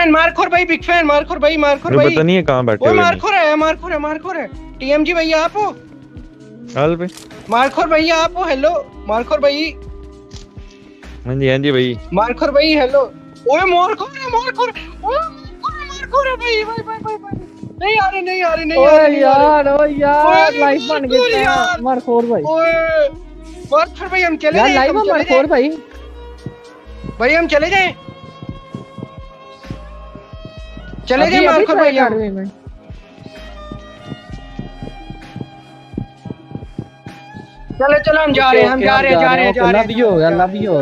Fan Markhor भाई big fan Markhor भाई मारखोर भाई। पता नहीं है कहाँ बैठे वो हुए मारखोर है मारखोर है मारखोर है। टीएमजी भैया आप हो? हाल पे मारखोर भैया आप हो? हेलो मारखोर भाई। हाँ जी हाँ जी भाई। मारखोर भाई हेलो ओए मारखोर है मारखोर ओए मारखोर है, भाई। भाई भाई भाई भाई। नहीं आ रहे नहीं आ रहे नहीं आ रहे आ रहे। यार ओए यार लाइफ बन बिल्कुल गया यार। मार खोर भाई। ओए मारखोर भाई हम चले यार जाएँ, लाइव हम मार चले खोर भाई। जाएँ। भाई हम चले जाएँ। चले गए मार्को हूँ मैं चलो चलो हम जा रहे हैं हम जा रहे हैं जा रहे हैं। जा रहे हैं लव यू हो। Love you